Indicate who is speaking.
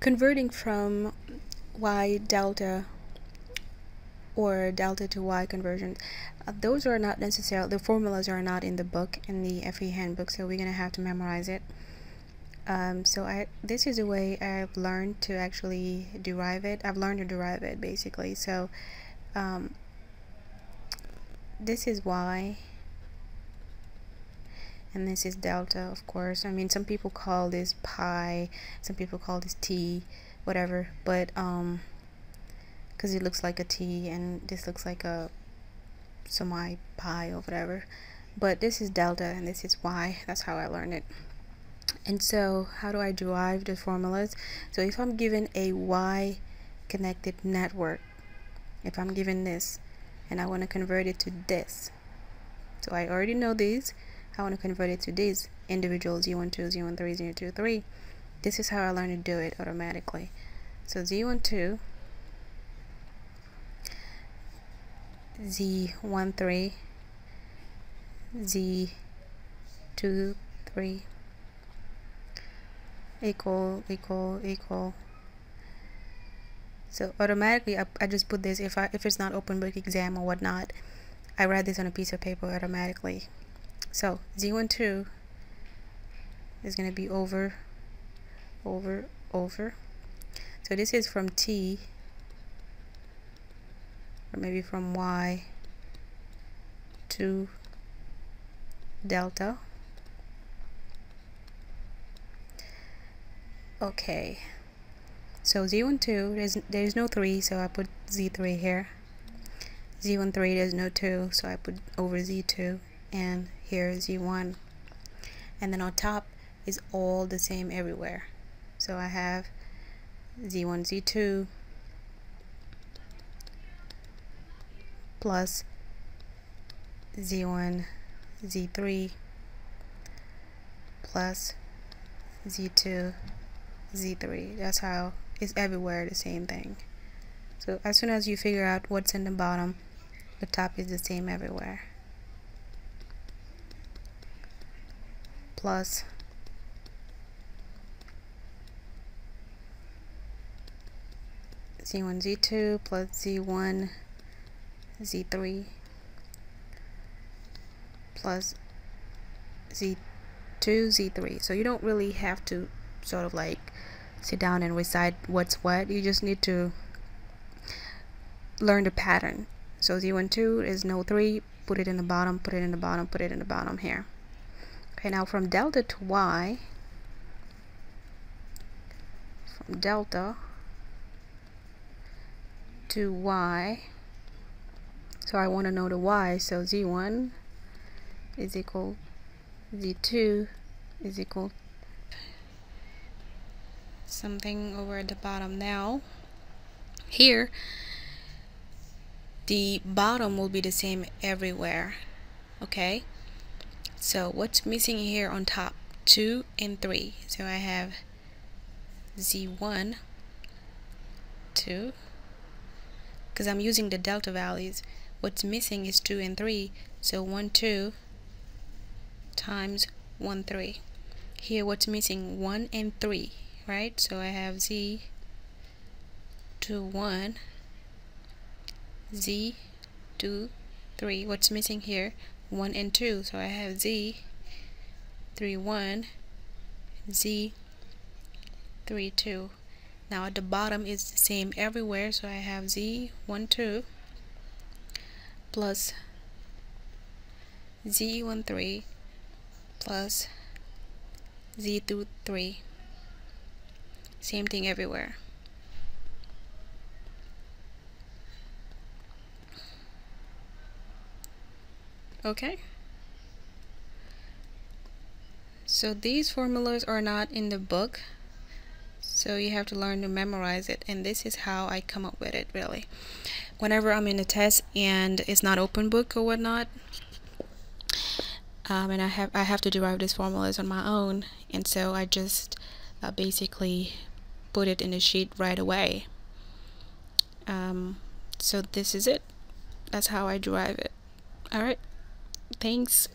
Speaker 1: converting from y delta or delta to y conversions uh, those are not necessarily the formulas are not in the book in the FE handbook so we're gonna have to memorize it. Um, so I this is a way I've learned to actually derive it. I've learned to derive it basically. So um, this is y and this is delta of course. I mean some people call this pi some people call this t whatever. But um because it looks like a T and this looks like a semi pi or whatever. But this is delta and this is y that's how I learned it. And so how do I derive the formulas? So if I'm given a y connected network if I'm given this and I want to convert it to this. So I already know these I want to convert it to these individual Z12, Z13, Z23 this is how I learned to do it automatically. So Z12 Z13 Z23 equal equal equal. So automatically I, I just put this if I if it's not open book exam or whatnot I write this on a piece of paper automatically so Z12 is going to be over over over. So this is from T or maybe from Y to delta. Okay. So z12 there's there's no 3 so I put z3 here. Z13 there's no 2 so I put over z2 and here is z1 and then on top is all the same everywhere. So I have z1 z2 plus z1 z3 plus z2 z3 that's how it's everywhere the same thing. So as soon as you figure out what's in the bottom the top is the same everywhere plus. Z1 z2 plus z1 z3 plus z2 z3 so you don't really have to sort of like sit down and recite what's what. You just need to learn the pattern. So z1 2 is no 3 put it in the bottom put it in the bottom put it in the bottom here okay now from delta to y from delta to y so I want to know the y so z1 is equal z2 is equal something over at the bottom. Now here the bottom will be the same everywhere okay so what's missing here on top? 2 and 3 so I have z1 2 because I'm using the delta values what's missing is 2 and 3 so 1 2 times 1 3 here what's missing? 1 and 3 right? So I have z 2 1 z 2 3 what's missing here 1 and 2 so I have z 3 1 z 3 2 now at the bottom is the same everywhere. So I have z 1 2 plus z 1 3 plus z 2 3 same thing everywhere. Okay. So these formulas are not in the book. So you have to learn to memorize it. And this is how I come up with it really. Whenever I'm in a test and it's not open book or whatnot, um, and I have I have to derive these formulas on my own and so I just uh, basically put it in a sheet right away um, so this is it that's how I derive it alright thanks